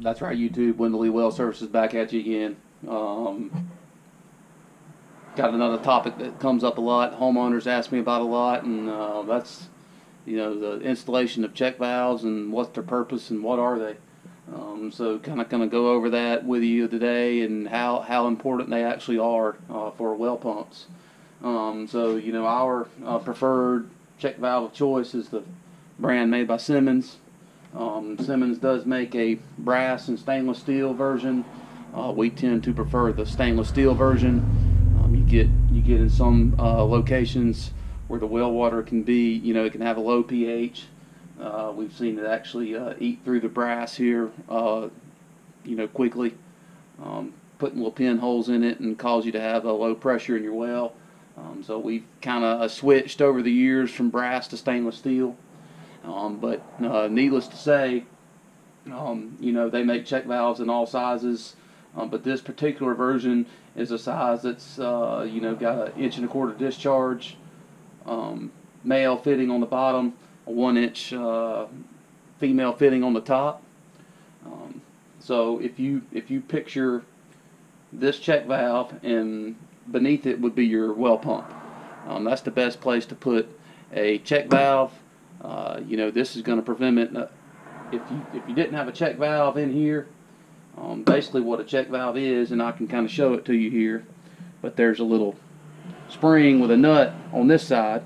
That's right, YouTube. Wendell Lee Well Services back at you again. Um, got another topic that comes up a lot. Homeowners ask me about a lot, and uh, that's you know the installation of check valves and what's their purpose and what are they. Um, so kind of going to go over that with you today and how how important they actually are uh, for well pumps. Um, so you know our uh, preferred check valve of choice is the brand made by Simmons. Um, Simmons does make a brass and stainless steel version. Uh, we tend to prefer the stainless steel version. Um, you get you get in some uh, locations where the well water can be, you know, it can have a low pH. Uh, we've seen it actually uh, eat through the brass here, uh, you know, quickly, um, putting little pinholes in it and cause you to have a low pressure in your well. Um, so we've kind of switched over the years from brass to stainless steel. Um, but uh, needless to say, um, you know, they make check valves in all sizes. Um, but this particular version is a size that's, uh, you know, got an inch and a quarter discharge, um, male fitting on the bottom, a one inch uh, female fitting on the top. Um, so if you if you picture this check valve and beneath it would be your well pump. Um, that's the best place to put a check valve uh, you know, this is going to prevent it. Uh, if you if you didn't have a check valve in here, um, basically what a check valve is, and I can kind of show it to you here. But there's a little spring with a nut on this side.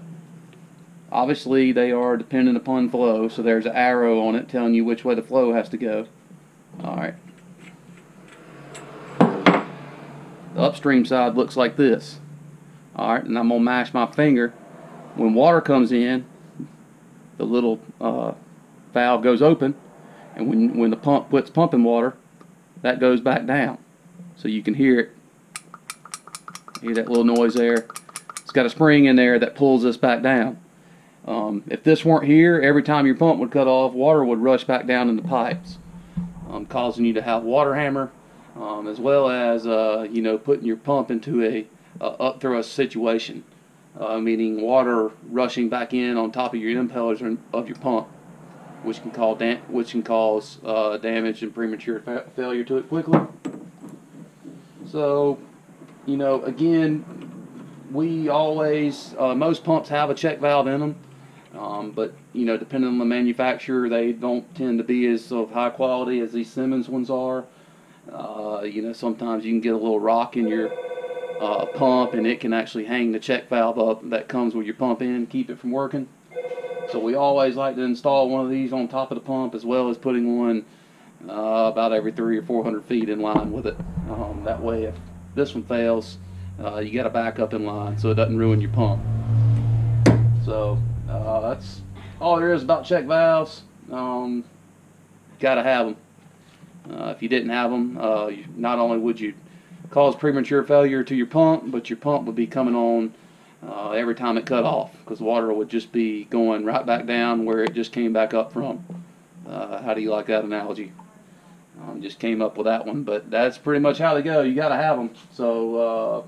Obviously, they are dependent upon flow, so there's an arrow on it telling you which way the flow has to go. All right. The upstream side looks like this. All right, and I'm gonna mash my finger. When water comes in, the little uh, valve goes open, and when when the pump puts pumping water, that goes back down. So you can hear it. Hear that little noise there. It's got a spring in there that pulls this back down. Um, if this weren't here, every time your pump would cut off, water would rush back down in the pipes, um, causing you to have water hammer, um, as well as uh, you know putting your pump into a uh, up thrust situation uh, meaning water rushing back in on top of your impellers of your pump, which can cause which can cause uh, damage and premature fa failure to it quickly. So, you know, again, we always uh, most pumps have a check valve in them, um, but you know, depending on the manufacturer, they don't tend to be as of high quality as these Simmons ones are. Uh, you know, sometimes you can get a little rock in your uh, pump and it can actually hang the check valve up that comes with your pump in, keep it from working. So we always like to install one of these on top of the pump as well as putting one uh, about every three or four hundred feet in line with it. Um, that way if this one fails, uh, you got to back up in line so it doesn't ruin your pump. So uh, that's all there is about check valves. Um, got to have them. Uh, if you didn't have them, uh, not only would you cause premature failure to your pump, but your pump would be coming on uh, every time it cut off because water would just be going right back down where it just came back up from. Uh, how do you like that analogy? Um, just came up with that one, but that's pretty much how they go. You got to have them. So uh,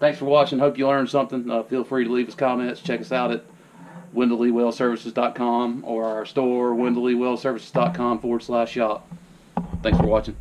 thanks for watching. Hope you learned something. Uh, feel free to leave us comments. Check us out at WendellLeeWellServices.com or our store, WendellLeeWellServices.com forward slash shop. Thanks for watching.